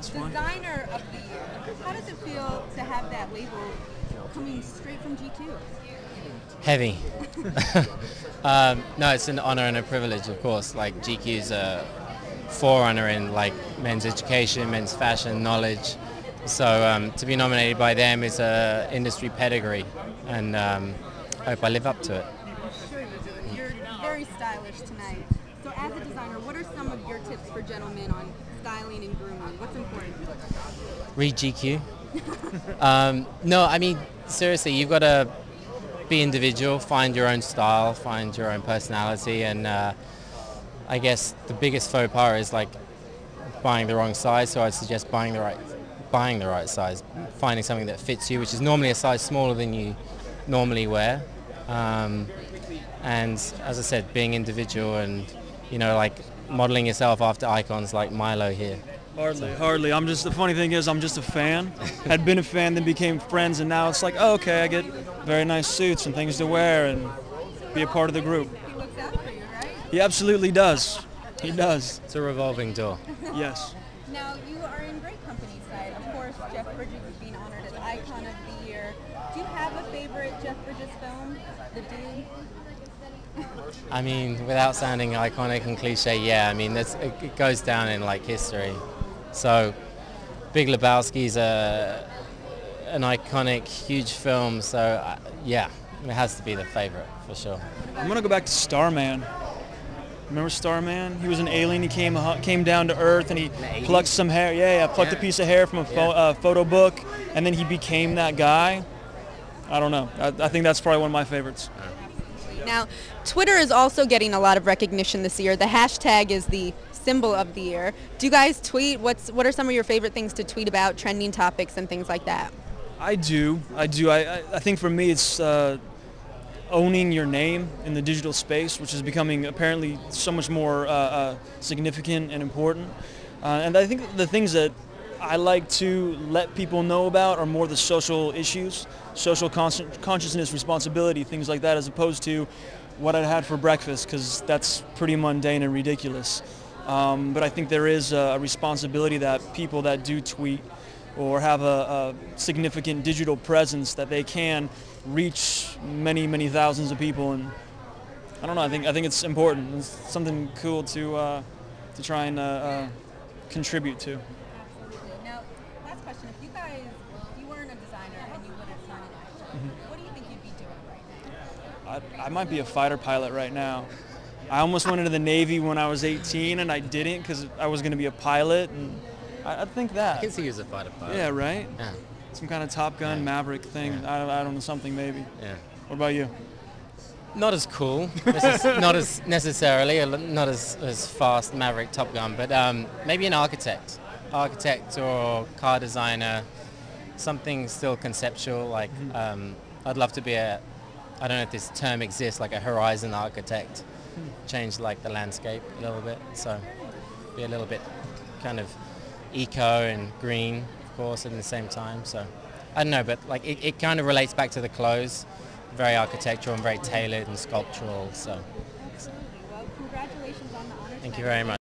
Designer of the year. How does it feel to have that label coming straight from GQ? Heavy. um, no, it's an honor and a privilege, of course. Like GQ is a forerunner in like men's education, men's fashion, knowledge. So um, to be nominated by them is a industry pedigree, and um, I hope I live up to it. Sure. You're very stylish tonight. So as a designer, what are some of your tips for gentlemen on styling and grooming? What's important? Read GQ. um, no, I mean seriously, you've got to be individual, find your own style, find your own personality, and uh, I guess the biggest faux pas is like buying the wrong size. So I'd suggest buying the right, buying the right size, finding something that fits you, which is normally a size smaller than you normally wear. Um, and as I said, being individual and you know like modeling yourself after icons like Milo here. Hardly, hardly. I'm just the funny thing is I'm just a fan. Had been a fan, then became friends, and now it's like, oh, okay, I get very nice suits and things to wear and be a part of the group. He looks out for you, right? He absolutely does. He does. It's a revolving door. Yes. Now you are in great company side. Of course, Jeff Bridges is being honored as Icon of the Year. Do you have a favorite Jeff Bridges film? The Dude. I mean, without sounding iconic and cliche, yeah. I mean, it it goes down in like history. So, Big Lebowski's a an iconic, huge film. So, uh, yeah, it has to be the favorite for sure. I'm gonna go back to Starman. Remember Starman? He was an alien. He came came down to Earth and he plucked some hair. Yeah, yeah, plucked a piece of hair from a pho- Yeah. uh, photo book, and then he became that guy. I don't know. I, I think that's probably one of my favorites. Now, Twitter is also getting a lot of recognition this year. The hashtag is the symbol of the year. Do you guys tweet? What's what are some of your favorite things to tweet about, trending topics and things like that? I do. I do. I, I, think for me it's uh, owning your name in the digital space, which is becoming apparently so much more uh, uh, significant and important. Uh, and I think the things that I like to let people know about are more the social issues, social con- consciousness, responsibility, things like that, as opposed to what I had for breakfast, because that's pretty mundane and ridiculous. Um, but I think there is a responsibility that people that do tweet or have a, a significant digital presence that they can reach many, many thousands of people. And I don't know. I think I think it's important. It's something cool to uh, to try and uh, uh, contribute to. Absolutely. Now, last question. If you guys, if you weren't a designer and you would have signed an action, what do you think you'd be doing right now? I, I might be a fighter pilot right now. I almost went into the Navy when I was 18, and I didn't because I was going to be a pilot. And I, I think I that. can see you as a fighter pilot. Yeah, right. Yeah. Some kind of Top Gun Yeah. Maverick thing. Yeah. I, don't, I don't know something maybe. Yeah. What about you? Not as cool, not as necessarily, not as, as fast Maverick Top Gun, but um, maybe an architect, architect or car designer, something still conceptual. Like um, I'd love to be a, I don't know if this term exists, like a horizon architect, change like the landscape a little bit. So be a little bit kind of eco and green, of course, at the same time. So I don't know, but like it, it kind of relates back to the clothes, very architectural and very tailored and sculptural. So Well, congratulations on the honor. thank you very much.